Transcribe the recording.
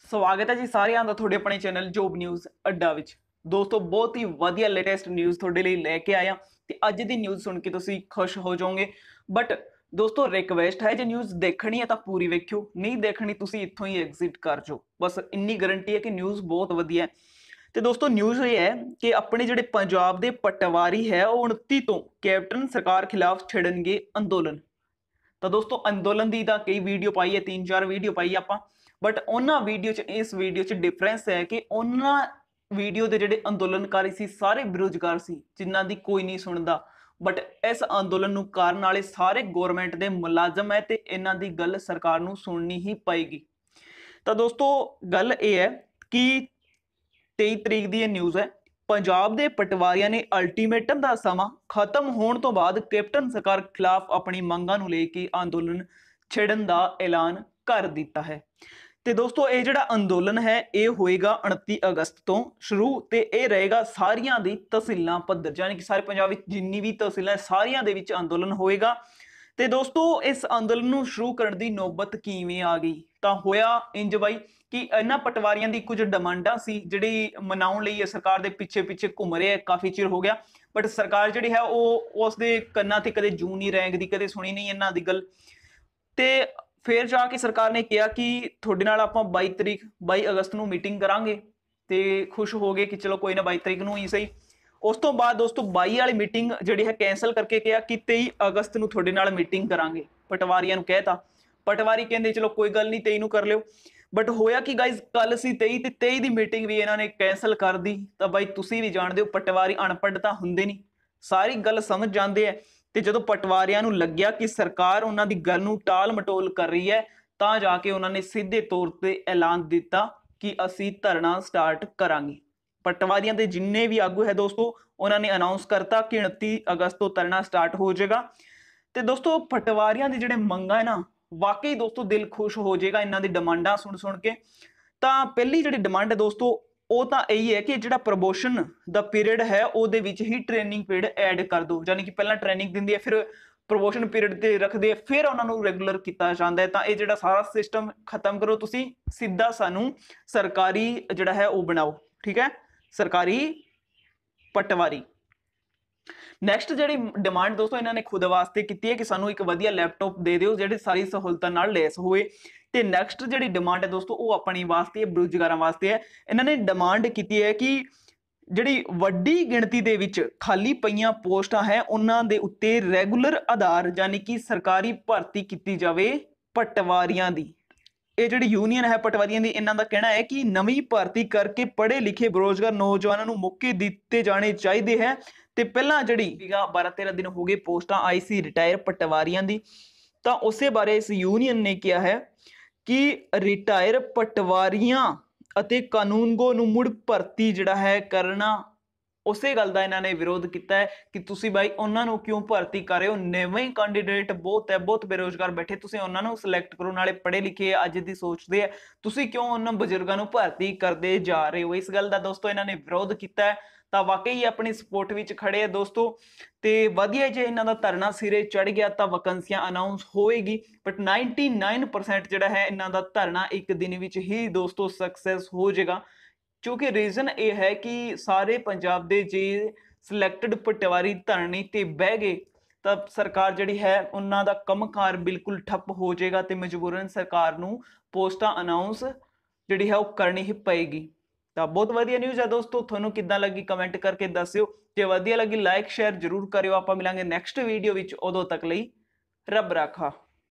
ਸਵਾਗਤ ਹੈ ਜੀ ਸਾਰਿਆਂ ਦਾ ਤੁਹਾਡੇ ਆਪਣੇ ਚੈਨਲ ਜੋਬ ਨਿਊਜ਼ ਅੱਡਾ ਵਿੱਚ। ਦੋਸਤੋ, ਬਹੁਤ ਹੀ ਵਧੀਆ ਲੇਟੈਸਟ ਨਿਊਜ਼ ਤੁਹਾਡੇ ਲਈ ਲੈ ਕੇ ਆਇਆ ਤੇ ਅੱਜ ਦੀ ਨਿਊਜ਼ ਸੁਣ ਕੇ ਤੁਸੀਂ ਖੁਸ਼ ਹੋ ਜਾਓਗੇ। ਬਟ ਦੋਸਤੋ ਰਿਕਵੈਸਟ ਹੈ, ਜੇ ਨਿਊਜ਼ ਦੇਖਣੀ ਹੈ ਤਾਂ ਪੂਰੀ ਵੇਖਿਓ, ਨਹੀਂ ਦੇਖਣੀ ਤੁਸੀਂ ਇੱਥੋਂ ਹੀ ਐਗਜ਼ਿਟ ਕਰ ਜਾਓ। ਬਸ ਇੰਨੀ ਗਾਰੰਟੀ ਹੈ ਕਿ ਨਿਊਜ਼ ਬਹੁਤ ਵਧੀਆ ਹੈ। ਤੇ ਦੋਸਤੋ ਨਿਊਜ਼ ਇਹ ਹੈ ਕਿ ਆਪਣੇ ਜਿਹੜੇ ਪੰਜਾਬ ਦੇ ਪਟਵਾਰੀ ਹੈ, ਉਹ 29 ਤੋਂ ਕੈਪਟਨ ਸਰਕਾਰ ਖਿਲਾਫ ਛੇੜਨਗੇ ਅੰਦੋਲਨ। ਤਾਂ ਦੋਸਤੋ, ਅੰਦੋਲਨ ਦੀ ਤਾਂ ਕਈ ਵੀਡੀਓ ਪਾਈ ਹੈ, ਤਿੰਨ ਚਾਰ ਵੀਡੀਓ ਪਾਈ ਆਪਾਂ। ਬਟ ਉਹਨਾਂ ਵੀਡੀਓ 'ਚ, ਇਸ ਵੀਡੀਓ 'ਚ ਡਿਫਰੈਂਸ ਹੈ ਕਿ ਉਹਨਾਂ ਵੀਡੀਓ ਦੇ ਜਿਹੜੇ ਅੰਦੋਲਨਕਾਰੀ ਸੀ, ਸਾਰੇ ਬੇਰੁਜ਼ਗਾਰ ਸੀ, ਜਿਨ੍ਹਾਂ ਦੀ ਕੋਈ ਨਹੀਂ ਸੁਣਦਾ। ਬਟ ਇਸ ਅੰਦੋਲਨ ਨੂੰ ਕਾਰਨ ਵਾਲੇ ਸਾਰੇ ਗਵਰਨਮੈਂਟ ਦੇ ਮੁਲਾਜ਼ਮ ਹੈ ਤੇ ਇਹਨਾਂ ਦੀ ਗੱਲ ਸਰਕਾਰ ਨੂੰ ਸੁਣਨੀ ਹੀ ਪਏਗੀ। ਤਾਂ ਦੋਸਤੋ, ਗੱਲ ਇਹ ਹੈ ਕਿ 23 ਤਰੀਕ ਦੀ ਇਹ ਨਿਊਜ਼ ਹੈ, ਪੰਜਾਬ ਦੇ ਪਟਵਾਰੀਆਂ ਨੇ ਅਲਟੀਮੇਟਮ ਦਾ ਸਮਾਂ ਖਤਮ ਹੋਣ ਤੋਂ ਬਾਅਦ ਕੈਪਟਨ ਸਰਕਾਰ ਖਿਲਾਫ ਆਪਣੀ ਮੰਗਾਂ ਨੂੰ ਲੈ ਕੇ ਅੰਦੋਲਨ ਛੇੜਨ ਦਾ ਐਲਾਨ ਕਰ ਦਿੱਤਾ ਹੈ। ਤੇ ਦੋਸਤੋ, ਇਹ ਜਿਹੜਾ ਅੰਦੋਲਨ ਹੈ, ਇਹ ਹੋਏਗਾ 29 ਅਗਸਤ ਤੋਂ ਸ਼ੁਰੂ ਤੇ ਇਹ ਰਹੇਗਾ ਸਾਰੀਆਂ ਦੀ ਤਹਿਸੀਲਾਂ ਪੱਧਰ ਯਾਨੀ ਕਿ ਸਾਰੇ ਪੰਜਾਬ ਵਿੱਚ ਜਿੰਨੀ ਵੀ ਤਹਿਸੀਲਾਂ ਸਾਰੀਆਂ ਦੇ ਵਿੱਚ ਅੰਦੋਲਨ ਹੋਏਗਾ। ਤੇ ਦੋਸਤੋ, ਇਸ ਅੰਦੋਲਨ ਨੂੰ ਸ਼ੁਰੂ ਕਰਨ ਦੀ ਨੌਬਤ ਕਿਵੇਂ ਆ ਗਈ? ਤਾਂ ਹੋਇਆ ਇੰਜ ਬਾਈ ਕਿ ਇਹਨਾਂ ਪਟਵਾਰੀਆਂ ਦੀ ਕੁਝ ਡਿਮਾਂਡਾਂ ਸੀ, ਜਿਹੜੀ ਮਨਾਉਣ ਲਈ ਇਹ ਸਰਕਾਰ ਦੇ ਪਿੱਛੇ ਪਿੱਛੇ ਘੁੰਮ ਰਿਹਾ ਕਾਫੀ ਚਿਰ ਹੋ ਗਿਆ। ਬਟ ਸਰਕਾਰ ਜਿਹੜੀ ਹੈ, ਉਹ ਉਸ ਦੇ ਕੰਨਾਂ ਤੇ ਕਦੇ ਜੂ ਨਹੀਂ ਰੈਂਕਦੀ, ਕਦੇ ਸੁਣੀ ਨਹੀਂ ਇਹਨਾਂ ਦੀ ਗੱਲ। ਤੇ ਫਿਰ ਜਾ ਕੇ ਸਰਕਾਰ ਨੇ ਕਿਹਾ ਕਿ ਤੁਹਾਡੇ ਨਾਲ ਆਪਾਂ 22 ਤਰੀਕ 22 ਅਗਸਤ ਨੂੰ ਮੀਟਿੰਗ ਕਰਾਂਗੇ ਤੇ ਖੁਸ਼ ਹੋ ਗਏ ਕਿ ਚਲੋ ਕੋਈ ਨਾ 22 ਤਰੀਕ ਨੂੰ ਹੀ ਸਹੀ। ਉਸ ਤੋਂ ਬਾਅਦ ਦੋਸਤੋ 22 ਵਾਲੀ ਮੀਟਿੰਗ ਜਿਹੜੀ ਹੈ ਕੈਨਸਲ ਕਰਕੇ ਕਿਹਾ ਕਿ 23 ਅਗਸਤ ਨੂੰ ਤੁਹਾਡੇ ਨਾਲ ਮੀਟਿੰਗ ਕਰਾਂਗੇ। ਪਟਵਾਰੀਆਂ ਨੂੰ ਕਹਿਤਾ। ਪਟਵਾਰੀ ਕਹਿੰਦੇ ਚਲੋ ਕੋਈ ਗੱਲ ਨਹੀਂ 23 ਨੂੰ ਕਰ ਲਿਓ। ਬਟ ਹੋਇਆ ਕਿ ਗਾਇਜ਼ ਕੱਲ ਸੀ 23 ਤੇ 23 ਦੀ ਮੀਟਿੰਗ ਵੀ ਇਹਨਾਂ ਨੇ ਕੈਨਸਲ ਕਰ ਦੀ ਤਾਂ ਬਾਈ ਤੁਸੀਂ ਵੀ ਜਾਣਦੇ ਹੋ, ਪਟਵਾਰੀ ਅਨਪੜ੍ਹ ਤਾਂ ਹੁੰਦੇ ਨਹੀਂ। ਸਾਰੀ ਗੱਲ ਸਮਝ ਜਾਂਦੇ ਐ ਤੇ ਜਦੋਂ ਪਟਵਾਰੀਆਂ ਨੂੰ ਲੱਗਿਆ ਕਿ ਸਰਕਾਰ ਉਹਨਾਂ ਦੀ ਗੱਲ ਨੂੰ ਟਾਲ ਮਟੋਲ ਕਰ ਰਹੀ ਹੈ, ਤਾਂ ਜਾ ਕੇ ਉਹਨਾਂ ਨੇ ਸਿੱਧੇ ਤੌਰ ਤੇ ਐਲਾਨ ਦਿੱਤਾ ਕਿ ਅਸੀਂ ਧਰਨਾ ਸਟਾਰਟ ਕਰਾਂਗੇ। ਪਟਵਾਰੀਆਂ ਦੇ ਜਿੰਨੇ ਵੀ ਆਗੂ ਹੈ ਦੋਸਤੋ, ਉਹਨਾਂ ਨੇ ਅਨਾਉਂਸ ਕਰਤਾ ਕਿ 29 ਅਗਸਤ ਤੋਂ ਧਰਨਾ ਸਟਾਰਟ ਹੋ ਜਾਏਗਾ। ਤੇ ਦੋਸਤੋ, ਪਟਵਾਰੀਆਂ ਦੇ ਜਿਹੜੇ ਮੰਗਾਂ ਹੈ ਨਾ, ਵਾਕਈ ਦੋਸਤੋ ਦਿਲ ਖੁਸ਼ ਹੋ ਜਾਏਗਾ ਇਹਨਾਂ ਦੀ ਡਿਮਾਂਡਾਂ ਸੁਣ ਸੁਣ ਕੇ। ਤਾਂ ਪਹਿਲੀ ਜਿਹੜੀ ਡਿਮਾਂਡ ਹੈ ਦੋਸਤੋ ਉਹ ਤਾਂ ਇਹੀ ਹੈ ਕਿ ਜਿਹੜਾ ਪ੍ਰੋਮੋਸ਼ਨ ਦਾ ਪੀਰੀਅਡ ਹੈ, ਉਹਦੇ ਵਿੱਚ ਹੀ ਟ੍ਰੇਨਿੰਗ ਪੀਰੀਅਡ ਐਡ ਕਰ ਦਿਓ। ਯਾਨੀ ਕਿ ਪਹਿਲਾਂ ਟ੍ਰੇਨਿੰਗ ਦਿੰਦੀ ਹੈ ਫਿਰ ਪ੍ਰੋਮੋਸ਼ਨ ਪੀਰੀਅਡ ਤੇ ਰੱਖਦੇ ਆ, ਫਿਰ ਉਹਨਾਂ ਨੂੰ ਰੈਗੂਲਰ ਕੀਤਾ ਜਾਂਦਾ ਹੈ। ਤਾਂ ਇਹ ਜਿਹੜਾ ਸਾਰਾ ਸਿਸਟਮ ਖਤਮ ਕਰੋ ਤੁਸੀਂ, ਸਿੱਧਾ ਸਾਨੂੰ ਸਰਕਾਰੀ ਜਿਹੜਾ ਹੈ, ਉਹ ਬਣਾਓ। ਠੀਕ ਹੈ? ਸਰਕਾਰੀ ਪਟਵਾਰੀ। ਨੈਕਸਟ ਜਿਹੜੀ ਡਿਮਾਂਡ ਦੋਸਤੋ ਇਹਨਾਂ ਨੇ ਖੁਦ ਵਾਸਤੇ ਕੀਤੀ ਹੈ ਕਿ ਸਾਨੂੰ ਇੱਕ ਵਧੀਆ ਲੈਪਟਾਪ ਦੇ ਦਿਓ, ਜਿਹੜੇ ਸਾਰੀ ਸਹੂਲਤਾਂ ਨਾਲ ਲੈਸ ਹੋਵੇ। ਤੇ ਨੈਕਸਟ ਜਿਹੜੀ ਡਿਮਾਂਡ ਹੈ ਦੋਸਤੋ, ਉਹ ਆਪਣੀ ਵਾਸਤੇ ਹੈ, ਬੇਰੁਜ਼ਗਾਰਾਂ ਵਾਸਤੇ ਹੈ। ਇਹਨਾਂ ਨੇ ਡਿਮਾਂਡ ਕੀਤੀ ਹੈ ਕਿ ਜਿਹੜੀ ਵੱਡੀ ਗਿਣਤੀ ਦੇ ਵਿੱਚ ਖਾਲੀ ਪਈਆਂ ਪੋਸਟਾਂ ਹੈ, ਉਹਨਾਂ ਦੇ ਉੱਤੇ ਰੈਗੂਲਰ ਆਧਾਰ ਯਾਨੀ ਕਿ ਸਰਕਾਰੀ ਭਰਤੀ ਕੀਤੀ ਜਾਵੇ ਪਟਵਾਰੀਆਂ ਦੀ। ਇਹ ਜਿਹੜੀ ਯੂਨੀਅਨ ਹੈ ਪਟਵਾਰੀਆਂ ਦੀ, ਇਹਨਾਂ ਦਾ ਕਹਿਣਾ ਹੈ ਕਿ ਨਵੀਂ ਭਰਤੀ ਕਰਕੇ ਪੜ੍ਹੇ ਲਿਖੇ ਬੇਰੋਜ਼ਗਾਰ ਨੌਜਵਾਨਾਂ ਨੂੰ ਮੌਕੇ ਦਿੱਤੇ ਜਾਣੇ ਚਾਹੀਦੇ ਹੈ। ਤੇ ਪਹਿਲਾਂ ਜਿਹੜੀ ਸੀਗਾ 12 13 ਦਿਨ ਹੋ ਗਏ ਪੋਸਟਾਂ ਆਈ ਸੀ ਰਿਟਾਇਰ ਪਟਵਾਰੀਆਂ ਦੀ, ਤਾਂ ਉਸੇ ਬਾਰੇ ਇਸ ਯੂਨੀਅਨ ਨੇ ਕਿਹਾ ਹੈ ਕਿ ਰਿਟਾਇਰ ਪਟਵਾਰੀਆਂ ਅਤੇ ਕਾਨੂੰਨਗੋ ਨੂੰ ਮੁੜ ਭਰਤੀ ਜਿਹੜਾ ਹੈ ਕਰਨਾ, ਉਸੇ ਗੱਲ ਦਾ ਇਹਨਾਂ ਨੇ ਵਿਰੋਧ ਕੀਤਾ ਹੈ ਕਿ ਤੁਸੀਂ ਬਾਈ ਉਹਨਾਂ ਨੂੰ ਕਿਉਂ ਭਰਤੀ ਕਰ ਰਹੇ ਹੋ? ਨਵੇਂ ਕੈਂਡੀਡੇਟ ਬਹੁਤ ਹੈ, ਬਹੁਤ ਬੇਰੋਜ਼ਗਾਰ ਬੈਠੇ, ਤੁਸੀਂ ਉਹਨਾਂ ਨੂੰ ਸਿਲੈਕਟ ਕਰੋ, ਨਾਲੇ ਪੜ੍ਹੇ ਲਿਖੇ ਅੱਜ ਦੀ ਸੋਚਦੇ ਆ। ਤੁਸੀਂ ਕਿਉਂ ਉਹਨਾਂ ਬਜ਼ੁਰਗਾਂ ਨੂੰ ਭਰਤੀ ਕਰਦੇ ਜਾ ਰਹੇ ਹੋ? ਇਸ ਗੱਲ ਦਾ ਦੋਸਤੋ ਇਹਨਾਂ ਨੇ ਵਿਰੋਧ ਕੀਤਾ ਹੈ। ਤਾਂ ਵਾਕਈ ਆਪਣੀ ਸਪੋਰਟ ਵਿੱਚ ਖੜੇ ਆ ਦੋਸਤੋ। ਤੇ ਵਧੀਆ ਜੇ ਇਹਨਾਂ ਦਾ ਧਰਨਾ ਸਿਰੇ ਚੜ ਗਿਆ ਤਾਂ ਵੈਕੰਸੀਆਂ ਅਨਾਉਂਸ ਹੋਏਗੀ। ਬਟ 99% ਜਿਹੜਾ ਹੈ ਇਹਨਾਂ ਦਾ ਧਰਨਾ ਇੱਕ ਦਿਨ ਵਿੱਚ ਹੀ ਦੋਸਤੋ ਸਕਸੈਸ ਹੋ ਜਾਏਗਾ। ਕਿਉਂਕਿ ਰੀਜ਼ਨ ਇਹ ਹੈ ਕਿ ਸਾਰੇ ਪੰਜਾਬ ਦੇ ਜੇ ਸਿਲੈਕਟਡ ਪਟਵਾਰੀ ਧਰਨੇ ਤੇ ਬਹਿ ਗਏ, ਤਾਂ ਸਰਕਾਰ ਜਿਹੜੀ ਹੈ ਉਹਨਾਂ ਦਾ ਕੰਮਕਾਰ ਬਿਲਕੁਲ ਠੱਪ ਹੋ ਜਾਏਗਾ ਤੇ ਮਜਬੂਰਨ ਸਰਕਾਰ ਨੂੰ ਪੋਸਟਾਂ ਅਨਾਉਂਸ ਜਿਹੜੀ ਹੈ ਉਹ ਕਰਨੀ ਹੀ ਪਏਗੀ। ਤਾਂ ਬਹੁਤ ਵਧੀਆ ਨਿਊਜ਼ ਹੈ ਦੋਸਤੋ। ਤੁਹਾਨੂੰ ਕਿੱਦਾਂ ਲੱਗੀ ਕਮੈਂਟ ਕਰਕੇ ਦੱਸਿਓ। ਜੇ ਵਧੀਆ ਲੱਗੀ ਲਾਈਕ ਸ਼ੇਅਰ ਜ਼ਰੂਰ ਕਰਿਓ। ਆਪਾਂ ਮਿਲਾਂਗੇ ਨੈਕਸਟ ਵੀਡੀਓ ਵਿੱਚ। ਉਦੋਂ ਤੱਕ ਲਈ ਰੱਬ ਰਾਖਾ।